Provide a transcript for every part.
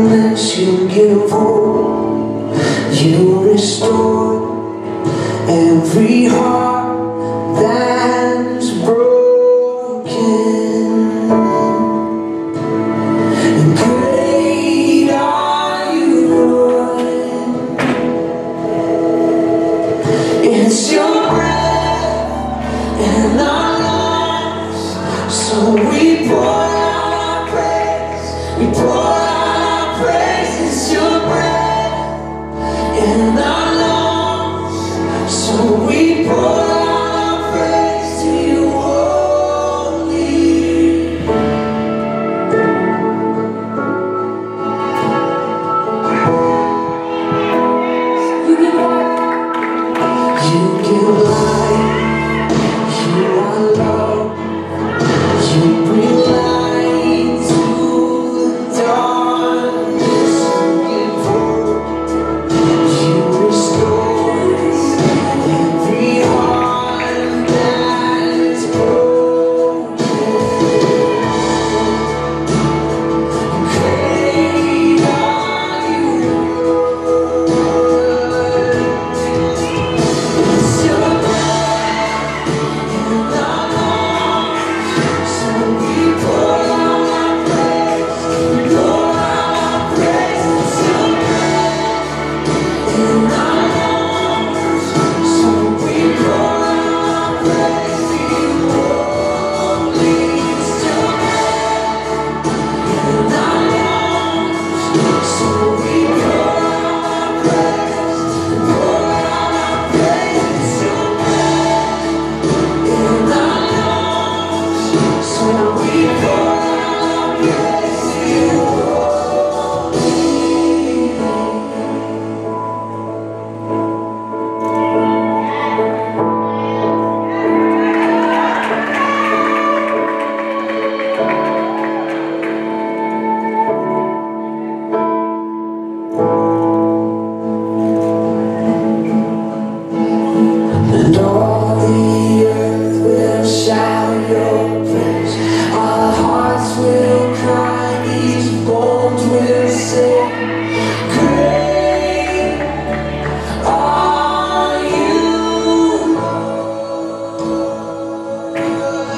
unless you give hope You restore every heart that's broken. And great are you, Lord. It's your breath in our lives So we pour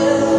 Deus.